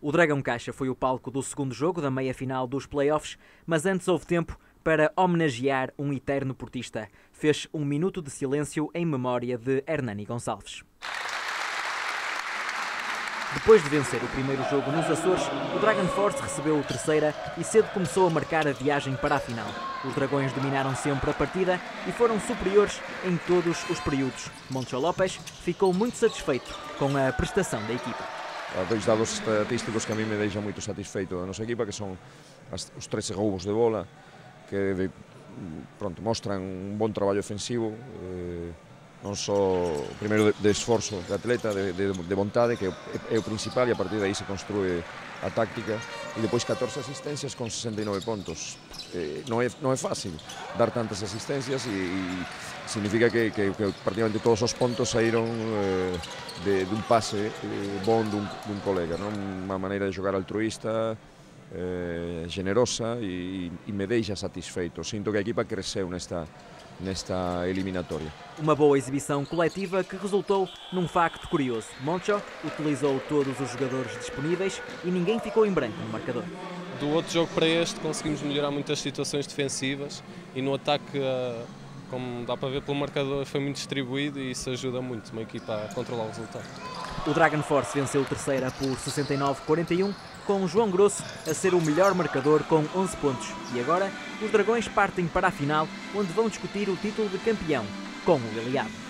O Dragão Caixa foi o palco do segundo jogo da meia-final dos playoffs, mas antes houve tempo para homenagear um eterno portista. Fez um minuto de silêncio em memória de Hernani Gonçalves. Depois de vencer o primeiro jogo nos Açores, o Dragon Force recebeu o terceira e cedo começou a marcar a viagem para a final. Os Dragões dominaram sempre a partida e foram superiores em todos os períodos. Moncho Lopes ficou muito satisfeito com a prestação da equipa. Eh, dois dados estatísticos que a mí me deixan moito satisfeito da nosa equipa, que son as, os 13 roubos de bola, que de, pronto, mostran un bon traballo ofensivo, eh, non só primeiro de, de esforzo de atleta, de, de, de vontade, que é, é o principal, e a partir de aí se construe a táctica, e depois 14 asistencias con 69 pontos. Eh, non, é, non é fácil dar tantas asistencias e, e significa que, que, que prácticamente todos os pontos saíron... Eh, de, dun pase eh, bon dun, dun colega, unha maneira de xogar altruista, eh, generosa e, e me deixa satisfeito. Sinto que a equipa cresceu nesta, nesta eliminatória. Uma boa exibição coletiva que resultou num facto curioso. Moncho utilizou todos os jogadores disponíveis e ninguém ficou em branco no marcador. Do outro jogo para este conseguimos melhorar muitas situações defensivas e no ataque, eh, como dá para ver pelo marcador, foi muito distribuído e isso ajuda muito uma equipa a controlar o resultado. O Dragon Force venceu terceira por 69-41, com João Grosso a ser o melhor marcador com 11 pontos. E agora, os Dragões partem para a final, onde vão discutir o título de campeão com o Liliado.